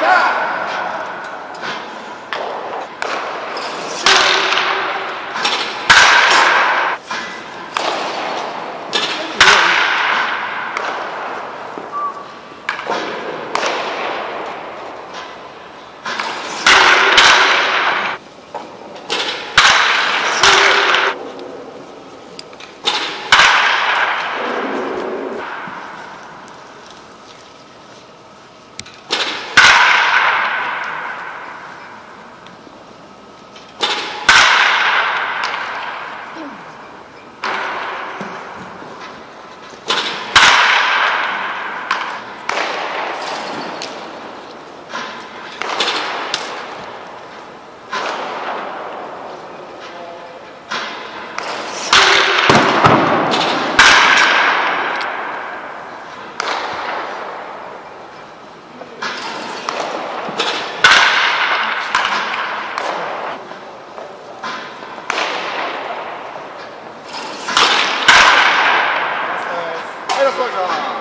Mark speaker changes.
Speaker 1: God. 说哥。